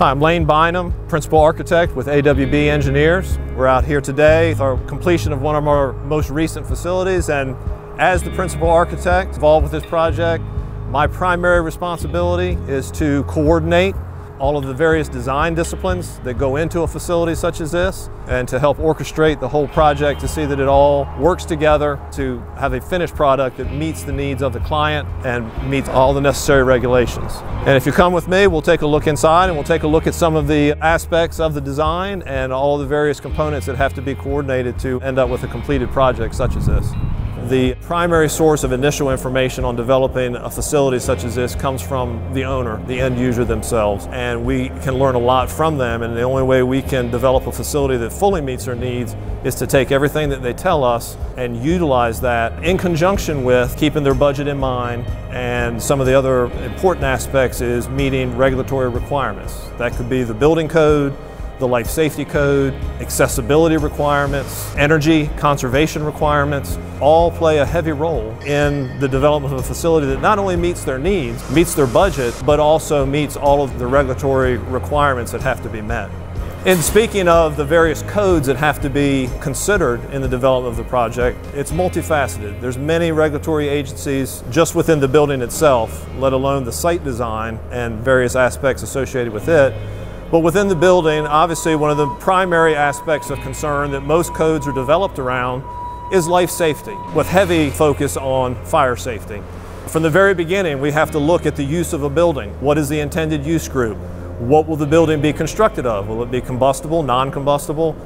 Hi, I'm Layne Bynum, Principal Architect with AWB Engineers. We're out here today for completion of one of our most recent facilities and as the Principal Architect involved with this project, my primary responsibility is to coordinate all of the various design disciplines that go into a facility such as this and to help orchestrate the whole project to see that it all works together to have a finished product that meets the needs of the client and meets all the necessary regulations. And if you come with me, we'll take a look inside and we'll take a look at some of the aspects of the design and all the various components that have to be coordinated to end up with a completed project such as this. The primary source of initial information on developing a facility such as this comes from the owner, the end user themselves, and we can learn a lot from them and the only way we can develop a facility that fully meets their needs is to take everything that they tell us and utilize that in conjunction with keeping their budget in mind and some of the other important aspects is meeting regulatory requirements. That could be the building code, the life safety code, accessibility requirements, energy conservation requirements, all play a heavy role in the development of a facility that not only meets their needs, meets their budget, but also meets all of the regulatory requirements that have to be met. In speaking of the various codes that have to be considered in the development of the project, it's multifaceted. There's many regulatory agencies just within the building itself, let alone the site design and various aspects associated with it. But within the building, obviously one of the primary aspects of concern that most codes are developed around is life safety, with heavy focus on fire safety. From the very beginning, we have to look at the use of a building. What is the intended use group? What will the building be constructed of? Will it be combustible, non-combustible?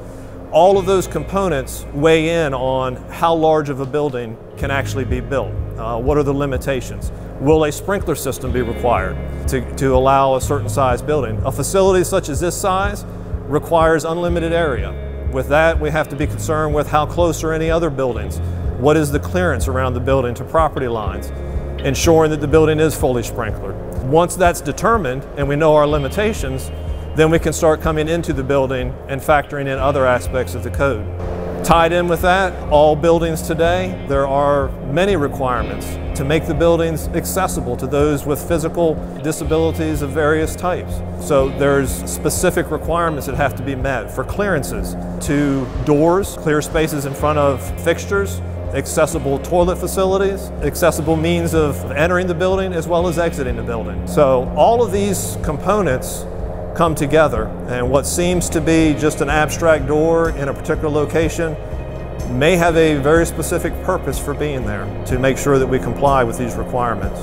All of those components weigh in on how large of a building can actually be built. Uh, what are the limitations? Will a sprinkler system be required to, to allow a certain size building? A facility such as this size requires unlimited area. With that, we have to be concerned with how close are any other buildings? What is the clearance around the building to property lines? Ensuring that the building is fully sprinklered. Once that's determined and we know our limitations, then we can start coming into the building and factoring in other aspects of the code. Tied in with that, all buildings today, there are many requirements to make the buildings accessible to those with physical disabilities of various types. So there's specific requirements that have to be met for clearances to doors, clear spaces in front of fixtures, accessible toilet facilities, accessible means of entering the building as well as exiting the building. So all of these components come together. And what seems to be just an abstract door in a particular location may have a very specific purpose for being there to make sure that we comply with these requirements.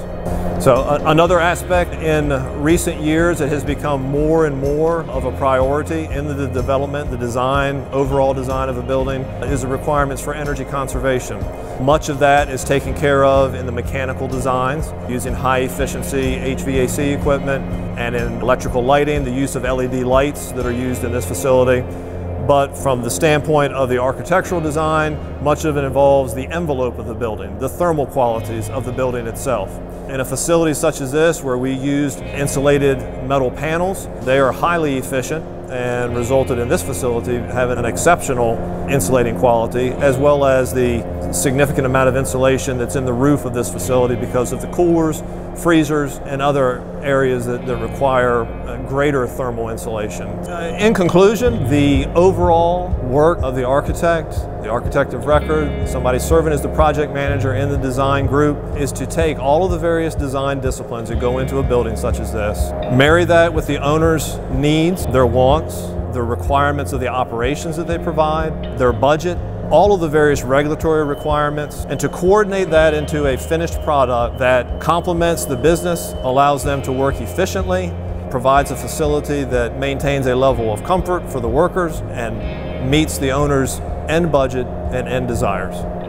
So another aspect in recent years it has become more and more of a priority in the development, the design, overall design of a building is the requirements for energy conservation. Much of that is taken care of in the mechanical designs using high efficiency HVAC equipment and in electrical lighting, the use of LED lights that are used in this facility. But from the standpoint of the architectural design, much of it involves the envelope of the building, the thermal qualities of the building itself. In a facility such as this, where we used insulated metal panels, they are highly efficient and resulted in this facility having an exceptional insulating quality, as well as the significant amount of insulation that's in the roof of this facility because of the coolers, freezers, and other areas that, that require greater thermal insulation. Uh, in conclusion, the overall work of the architect, the architect of record, somebody serving as the project manager in the design group, is to take all of the various design disciplines that go into a building such as this, marry that with the owner's needs, their wants, the requirements of the operations that they provide, their budget, all of the various regulatory requirements, and to coordinate that into a finished product that complements the business, allows them to work efficiently, provides a facility that maintains a level of comfort for the workers and meets the owner's end budget and end desires.